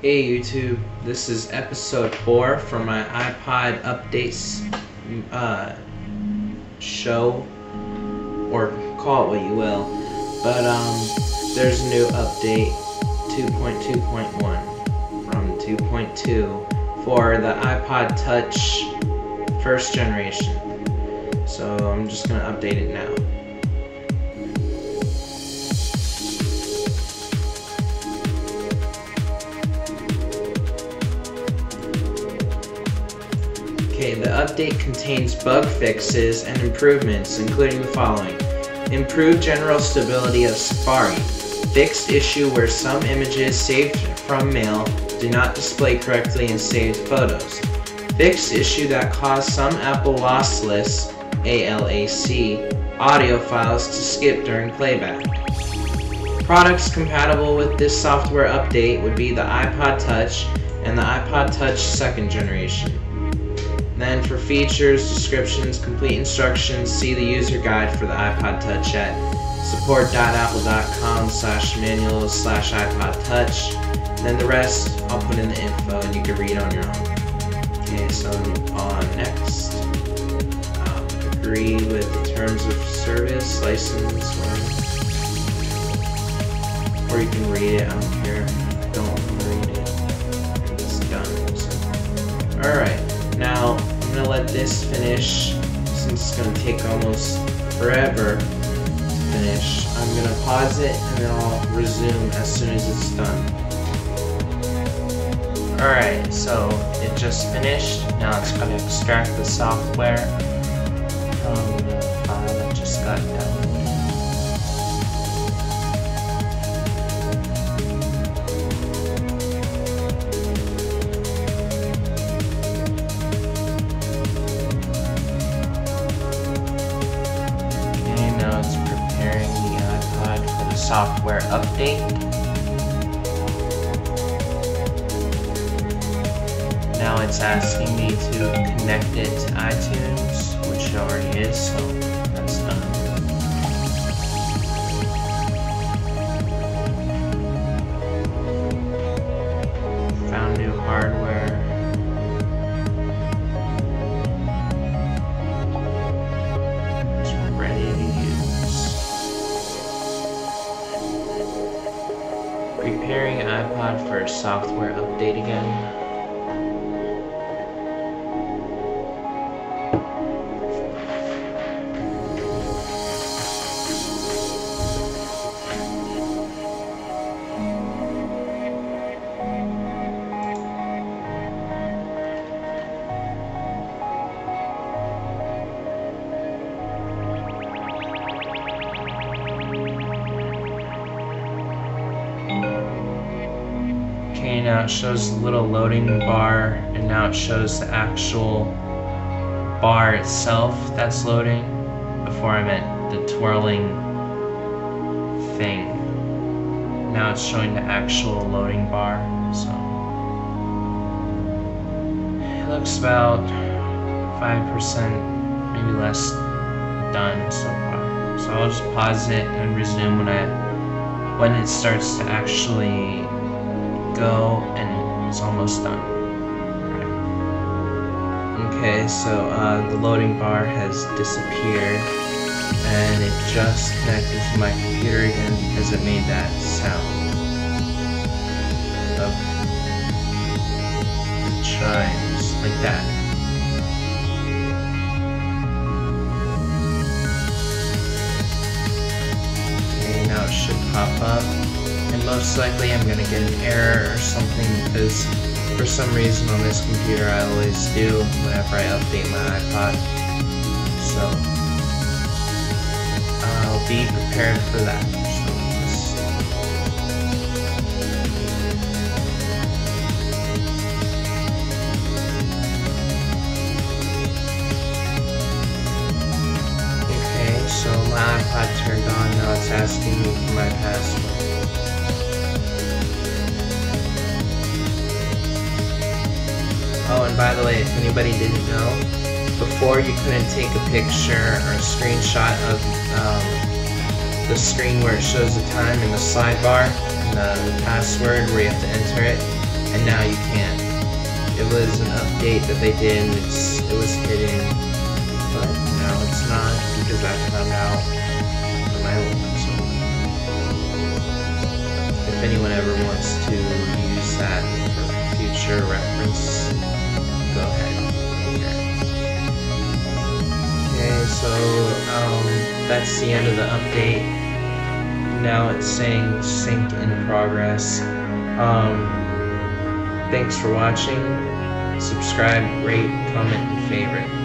Hey YouTube, this is episode 4 for my iPod updates uh, show, or call it what you will. But um, there's a new update 2.2.1 from 2.2 for the iPod Touch first generation. So I'm just gonna update it now. Update contains bug fixes and improvements, including the following. Improved general stability of Safari. Fixed issue where some images saved from mail do not display correctly in saved photos. Fixed issue that caused some Apple lossless ALAC audio files to skip during playback. Products compatible with this software update would be the iPod Touch and the iPod Touch second generation. Then for features, descriptions, complete instructions, see the user guide for the iPod Touch at support.apple.com slash manuals slash iPod Touch. Then the rest, I'll put in the info and you can read on your own. Okay, so on next, um, agree with the terms of service, license, or, or you can read it, I don't care. Don't let this finish, since it's gonna take almost forever to finish. I'm gonna pause it, and then I'll resume as soon as it's done. Alright, so it just finished. Now it's gonna extract the software from the file that just got downloaded. Software update. Now it's asking me to connect it to iTunes, which it already is, so software update again. Now it shows the little loading bar, and now it shows the actual bar itself that's loading. Before I meant the twirling thing. Now it's showing the actual loading bar, so. It looks about 5%, maybe less, done so far. So I'll just pause it and resume when I when it starts to actually go and it's almost done. Okay, so uh, the loading bar has disappeared and it just connected to my computer again because it made that sound of the chimes like that. Okay, now it should pop up most likely I'm gonna get an error or something because for some reason on this computer I always do whenever I update my iPod. So I'll be prepared for that. So. Okay, so my iPod turned on, now it's asking me for my password. If anybody didn't know, before you couldn't take a picture or a screenshot of um, the screen where it shows the time in the sidebar and the password where you have to enter it. and now you can't. It was an update that they did and it's, it was hidden, but now it's not because I found out if anyone ever wants to use that for future reference, Okay, so um, that's the end of the update. Now it's saying sync in progress. Um, thanks for watching. Subscribe, rate, comment, and favorite.